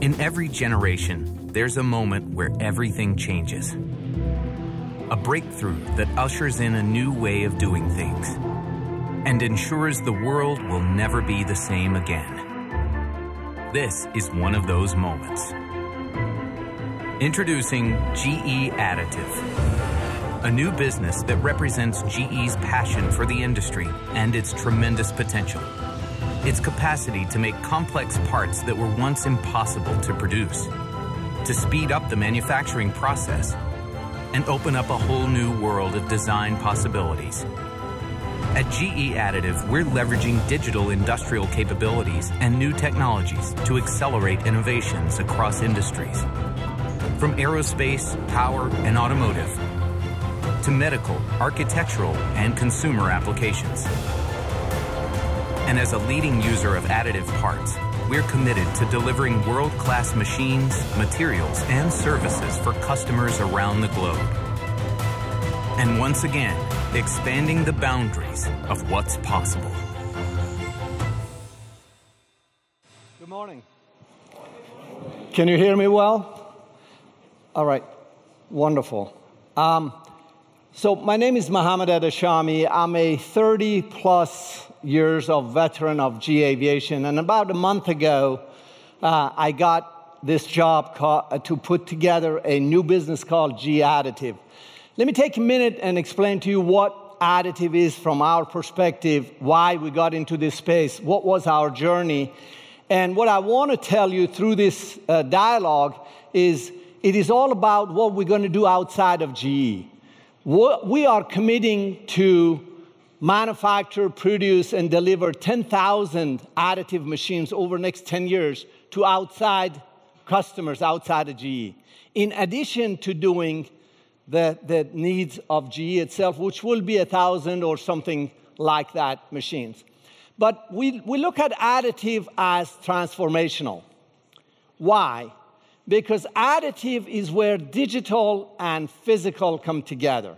In every generation, there's a moment where everything changes. A breakthrough that ushers in a new way of doing things and ensures the world will never be the same again. This is one of those moments. Introducing GE Additive, a new business that represents GE's passion for the industry and its tremendous potential. Its capacity to make complex parts that were once impossible to produce, to speed up the manufacturing process, and open up a whole new world of design possibilities. At GE Additive, we're leveraging digital industrial capabilities and new technologies to accelerate innovations across industries. From aerospace, power, and automotive, to medical, architectural, and consumer applications. And as a leading user of additive parts, we're committed to delivering world-class machines, materials, and services for customers around the globe. And once again, expanding the boundaries of what's possible. Good morning. Can you hear me well? All right, wonderful. Um, so my name is Mohammad Ehteshami. I'm a 30 plus years of veteran of GE Aviation. And about a month ago, uh, I got this job uh, to put together a new business called GE Additive. Let me take a minute and explain to you what additive is from our perspective, why we got into this space, what was our journey. And what I want to tell you through this uh, dialogue is it is all about what we're going to do outside of GE. We are committing to manufacture, produce, and deliver 10,000 additive machines over the next 10 years to outside customers outside of GE. In addition to doing the, the needs of GE itself, which will be a thousand or something like that machines. But we, we look at additive as transformational. Why? Because additive is where digital and physical come together.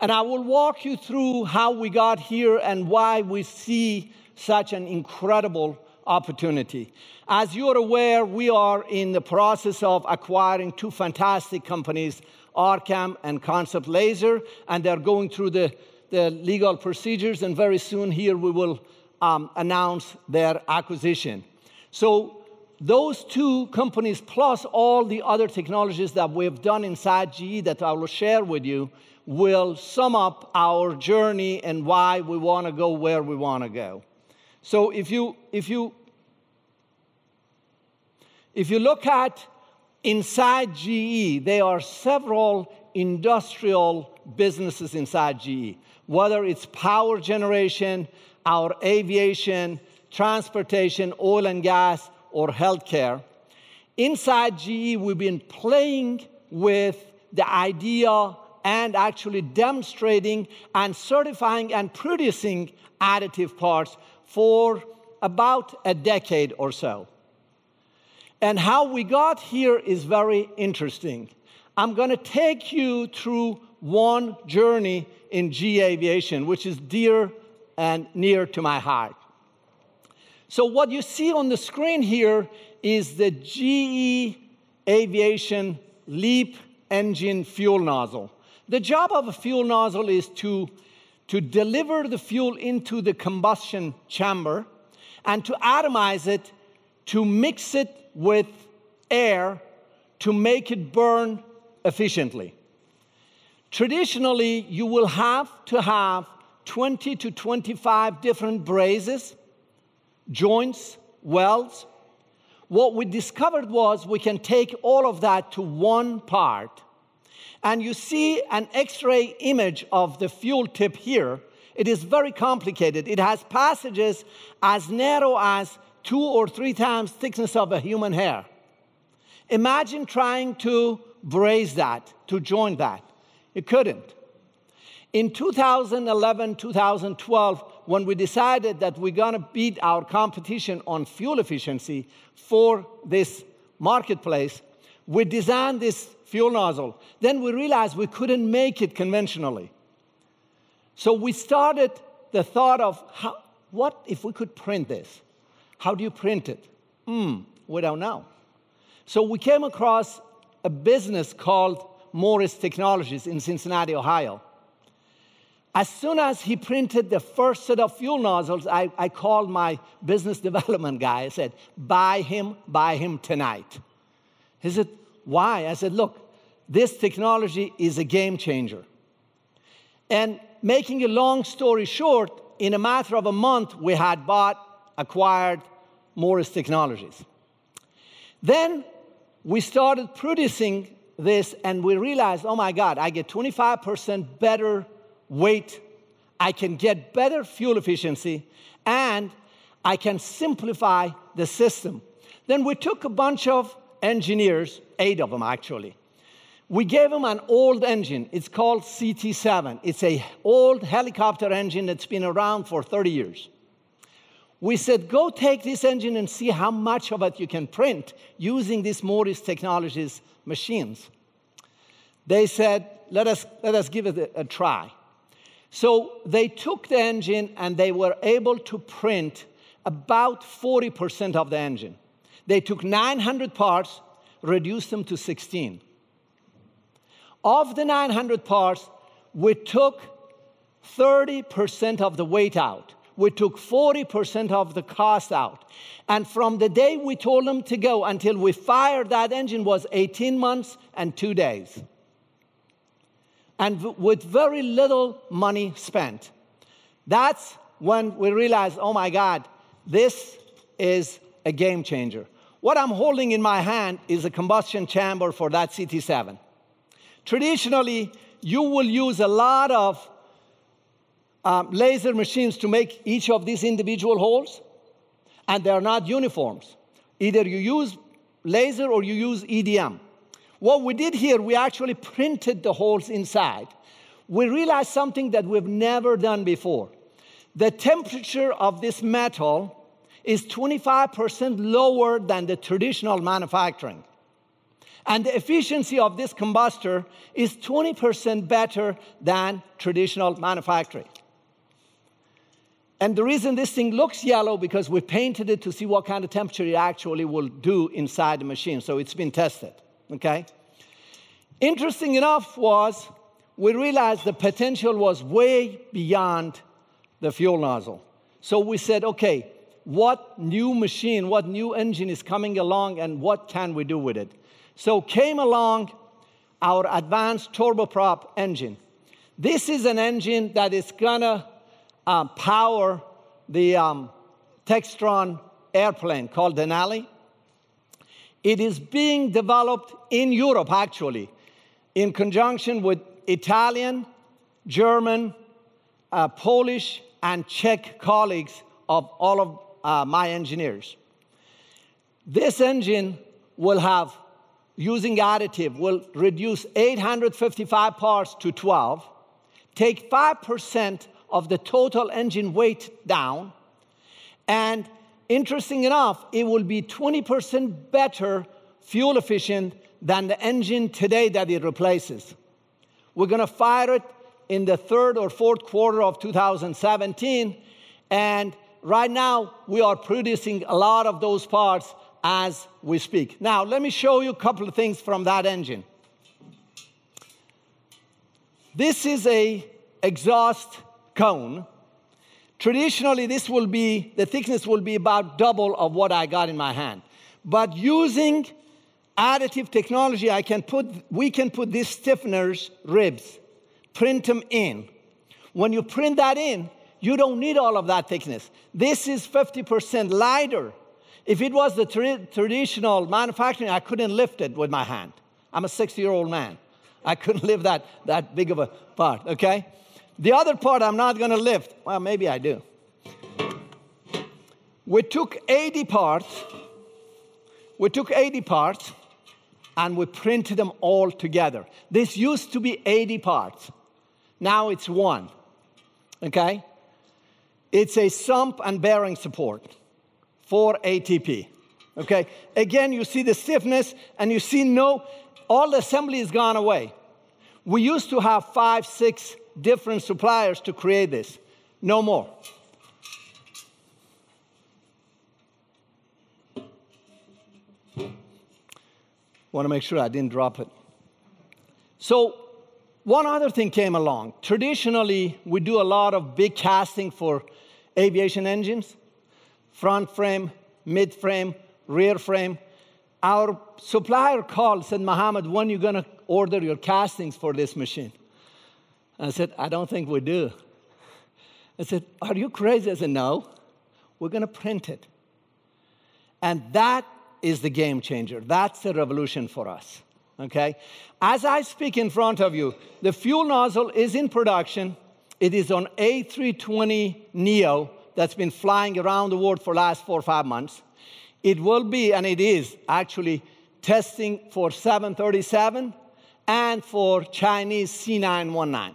And I will walk you through how we got here and why we see such an incredible opportunity. As you are aware, we are in the process of acquiring two fantastic companies, Arcam and Concept Laser, and they're going through the, the legal procedures, and very soon here we will um, announce their acquisition. So those two companies, plus all the other technologies that we've done inside GE that I will share with you, will sum up our journey and why we want to go where we want to go. So if you if you if you look at inside GE, there are several industrial businesses inside GE, whether it's power generation, our aviation, transportation, oil and gas, or healthcare. Inside GE, we've been playing with the idea and actually demonstrating and certifying and producing additive parts for about a decade or so. And how we got here is very interesting. I'm going to take you through one journey in GE Aviation, which is dear and near to my heart. So, what you see on the screen here is the GE Aviation LEAP engine fuel nozzle. The job of a fuel nozzle is to, to deliver the fuel into the combustion chamber and to atomize it, to mix it with air to make it burn efficiently. Traditionally, you will have to have 20 to 25 different brazes, joints, welds. What we discovered was we can take all of that to one part and you see an x-ray image of the fuel tip here, it is very complicated. It has passages as narrow as two or three times thickness of a human hair. Imagine trying to braze that, to join that. You couldn't. In 2011, 2012, when we decided that we're going to beat our competition on fuel efficiency for this marketplace, we designed this fuel nozzle. Then we realized we couldn't make it conventionally. So we started the thought of how, what if we could print this? How do you print it? Hmm, we don't know. So we came across a business called Morris Technologies in Cincinnati, Ohio. As soon as he printed the first set of fuel nozzles, I, I called my business development guy. I said, Buy him, buy him tonight. He said, Why? I said, Look, this technology is a game changer. And making a long story short, in a matter of a month, we had bought, acquired Morris Technologies. Then we started producing this, and we realized, oh my God, I get 25% better weight, I can get better fuel efficiency, and I can simplify the system. Then we took a bunch of engineers, eight of them actually. We gave them an old engine. It's called CT7. It's an old helicopter engine that's been around for 30 years. We said, go take this engine and see how much of it you can print using these Morris Technologies machines. They said, let us, let us give it a, a try. So they took the engine and they were able to print about 40% of the engine. They took 900 parts, reduced them to 16. Of the 900 parts, we took 30% of the weight out. We took 40% of the cost out. And from the day we told them to go until we fired that engine was 18 months and two days and with very little money spent. That's when we realized, oh my God, this is a game changer. What I'm holding in my hand is a combustion chamber for that CT7. Traditionally, you will use a lot of um, laser machines to make each of these individual holes, and they're not uniforms. Either you use laser or you use EDM. What we did here, we actually printed the holes inside. We realized something that we've never done before. The temperature of this metal is 25% lower than the traditional manufacturing. And the efficiency of this combustor is 20% better than traditional manufacturing. And the reason this thing looks yellow because we painted it to see what kind of temperature it actually will do inside the machine. So it's been tested okay? Interesting enough was we realized the potential was way beyond the fuel nozzle. So we said, okay, what new machine, what new engine is coming along, and what can we do with it? So came along our advanced turboprop engine. This is an engine that is gonna uh, power the um, Textron airplane called Denali. It is being developed in Europe, actually, in conjunction with Italian, German, uh, Polish, and Czech colleagues of all of uh, my engineers. This engine will have, using additive, will reduce 855 parts to 12, take 5% of the total engine weight down, and interesting enough, it will be 20% better fuel efficient than the engine today that it replaces. We're going to fire it in the third or fourth quarter of 2017. And right now, we are producing a lot of those parts as we speak. Now, let me show you a couple of things from that engine. This is a exhaust cone Traditionally, this will be, the thickness will be about double of what I got in my hand. But using additive technology, I can put, we can put these stiffeners, ribs, print them in. When you print that in, you don't need all of that thickness. This is 50% lighter. If it was the tra- traditional manufacturing, I couldn't lift it with my hand. I'm a 60 year old man. I couldn't lift that, that big of a part, okay? The other part I'm not going to lift. Well, maybe I do. We took 80 parts. We took 80 parts and we printed them all together. This used to be 80 parts. Now it's one. Okay? It's a sump and bearing support for ATP. Okay? Again, you see the stiffness and you see no, all the assembly has gone away. We used to have five, six different suppliers to create this. No more. Want to make sure I didn't drop it. So, one other thing came along. Traditionally, we do a lot of big casting for aviation engines front frame, mid frame, rear frame. Our supplier called, said, Mohammad, when are you going to order your castings for this machine? I said, I don't think we do. I said, Are you crazy? I said, No, we're going to print it. And that is the game changer. That's the revolution for us. Okay? As I speak in front of you, the fuel nozzle is in production. It is on A320 Neo that's been flying around the world for the last four or five months. It will be, and it is actually testing for 737 and for Chinese C919.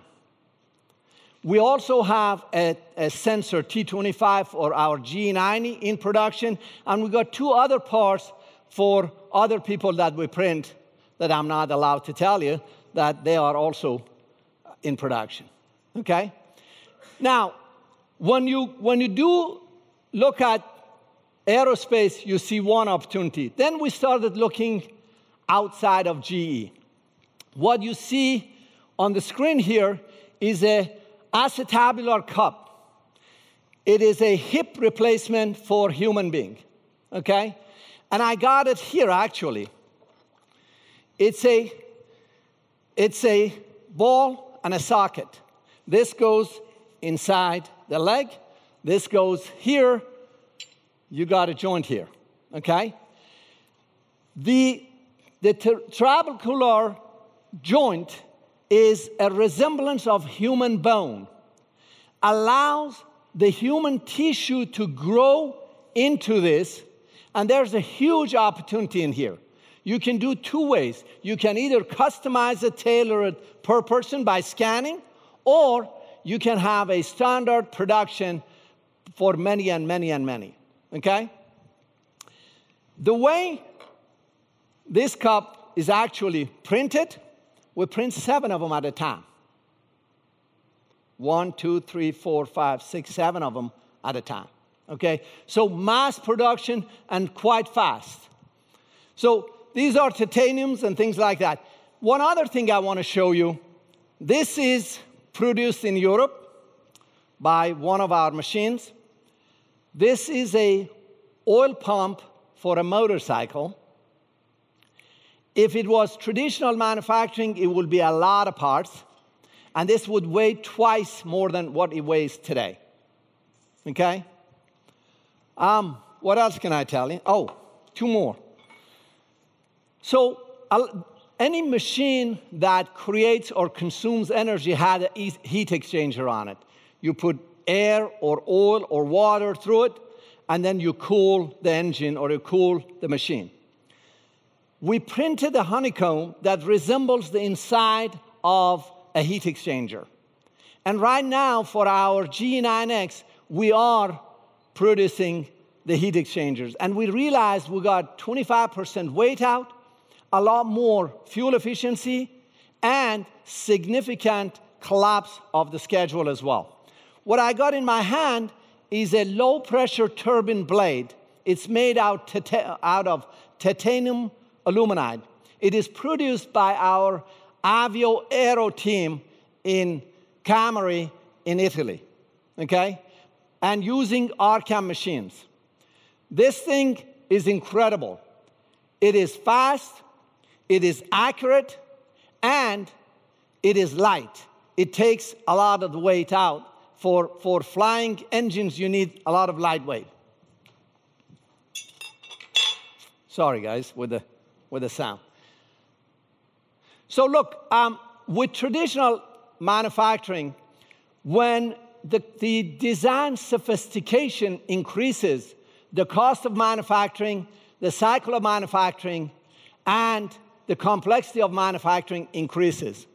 We also have a, a, sensor T25 for our GE90 in production, and we got two other parts for other people that we print that I'm not allowed to tell you that they are also in production. Okay? Now, when you, when you do look at aerospace, you see one opportunity. Then we started looking outside of GE. What you see on the screen here is a acetabular cup. It is a hip replacement for human being. Okay? And I got it here actually. It's a it's a ball and a socket. This goes inside the leg. This goes here. You got a joint here. Okay? The the trabecular joint is a resemblance of human bone, allows the human tissue to grow into this, and there's a huge opportunity in here. You can do two ways. You can either customize it, tailor it per person by scanning, or you can have a standard production for many and many and many. Okay? The way this cup is actually printed we print seven of them at a time. One, two, three, four, five, six, seven of them at a time. Okay? So mass production and quite fast. So these are titaniums and things like that. One other thing I want to show you this is produced in Europe by one of our machines. This is a oil pump for a motorcycle. If it was traditional manufacturing, it would be a lot of parts, and this would weigh twice more than what it weighs today. Okay? Um, what else can I tell you? Oh, two more. So, any machine that creates or consumes energy had a heat exchanger on it. You put air or oil or water through it, and then you cool the engine or you cool the machine we printed a honeycomb that resembles the inside of a heat exchanger. And right now, for our GE9X, we are producing the heat exchangers. And we realized we got 25% weight out, a lot more fuel efficiency, and significant collapse of the schedule as well. What I got in my hand is a low pressure turbine blade. It's made out, out of titanium aluminide. It is produced by our Avio Aero team in Cameri in Italy, okay? And using Arcam machines. This thing is incredible. It is fast, it is accurate, and it is light. It takes a lot of the weight out. For, for flying engines, you need a lot of lightweight. Sorry, guys, with the with a sound. So, look, um, with traditional manufacturing, when the, the design sophistication increases, the cost of manufacturing, the cycle of manufacturing, and the complexity of manufacturing increases.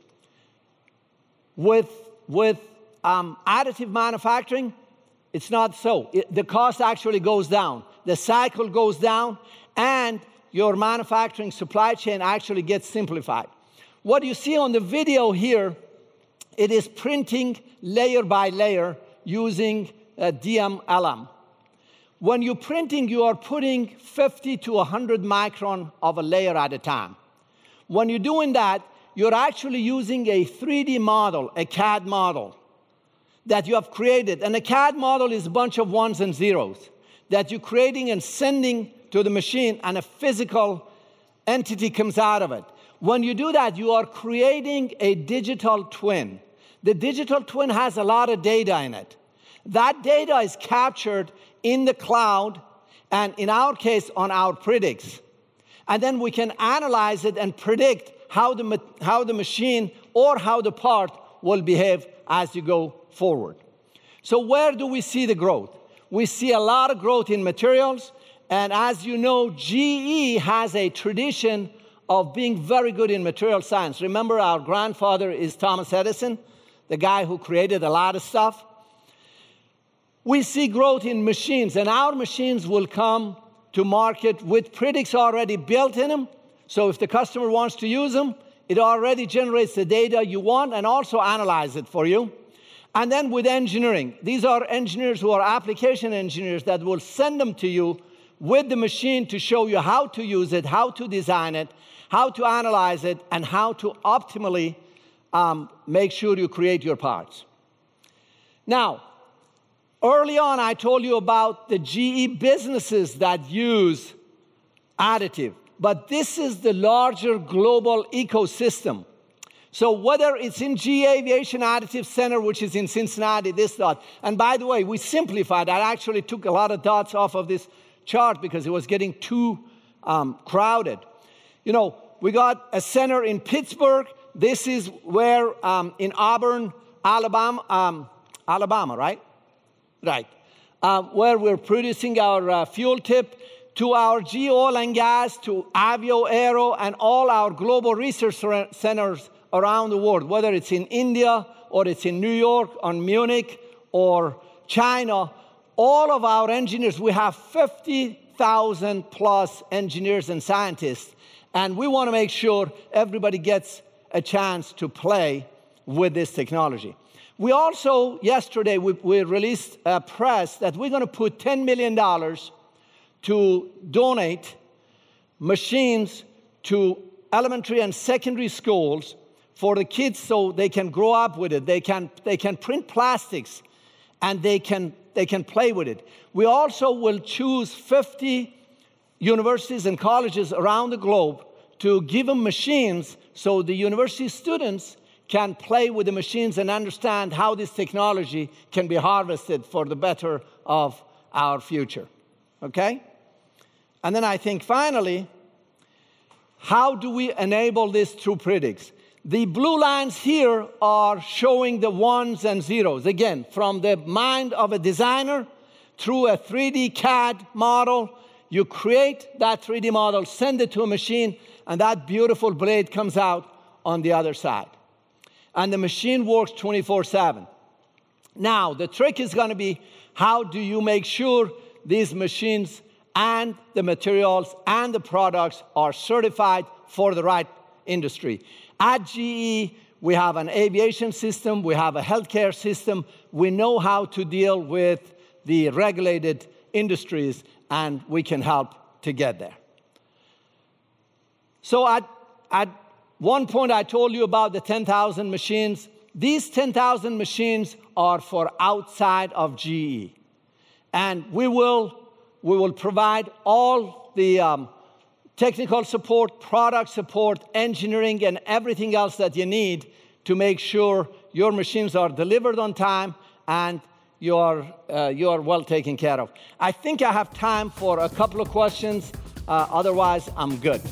With, with um, additive manufacturing, it's not so. It, the cost actually goes down, the cycle goes down, and your manufacturing supply chain actually gets simplified. What you see on the video here, it is printing layer by layer using a DMLM. When you're printing, you are putting 50 to 100 micron of a layer at a time. When you're doing that, you're actually using a 3D model, a CAD model that you have created. And a CAD model is a bunch of ones and zeros that you're creating and sending to the machine, and a physical entity comes out of it. When you do that, you are creating a digital twin. The digital twin has a lot of data in it. That data is captured in the cloud, and in our case, on our Predix. And then we can analyze it and predict how the, how the machine or how the part will behave as you go forward. So, where do we see the growth? We see a lot of growth in materials. And as you know, GE has a tradition of being very good in material science. Remember, our grandfather is Thomas Edison, the guy who created a lot of stuff. We see growth in machines, and our machines will come to market with Predix already built in them. So if the customer wants to use them, it already generates the data you want and also analyze it for you. And then with engineering, these are engineers who are application engineers that will send them to you with the machine to show you how to use it, how to design it, how to analyze it, and how to optimally um, make sure you create your parts. Now, early on, I told you about the GE businesses that use additive, but this is the larger global ecosystem. So whether it's in GE Aviation Additive Center, which is in Cincinnati, this dot, and by the way, we simplified. I actually took a lot of dots off of this chart because it was getting too um, crowded. You know, we got a center in Pittsburgh. This is where um, in Auburn, Alabama, um, Alabama, right? Right. Uh, where we're producing our uh, fuel tip to our GE Oil and Gas, to Avio Aero, and all our global research centers around the world, whether it's in India or it's in New York or Munich or China, all of our engineers, we have 50,000 plus engineers and scientists, and we want to make sure everybody gets a chance to play with this technology. We also, yesterday, we, we released a press that we're going to put $10 million to donate machines to elementary and secondary schools for the kids so they can grow up with it. They can, they can print plastics and they can, they can play with it. We also will choose 50 universities and colleges around the globe to give them machines so the university students can play with the machines and understand how this technology can be harvested for the better of our future. Okay? And then I think finally, how do we enable this through Predix? The blue lines here are showing the ones and zeros. Again, from the mind of a designer through a 3D CAD model, you create that 3D model, send it to a machine, and that beautiful blade comes out on the other side. And the machine works 24 7. Now, the trick is going to be how do you make sure these machines and the materials and the products are certified for the right industry? At GE, we have an aviation system, we have a healthcare system, we know how to deal with the regulated industries, and we can help to get there. So, at, at one point, I told you about the 10,000 machines. These 10,000 machines are for outside of GE. And we will, we will provide all the um, technical support, product support, engineering, and everything else that you need to make sure your machines are delivered on time and you are, uh, you are well taken care of. I think I have time for a couple of questions. Uh, otherwise, I'm good.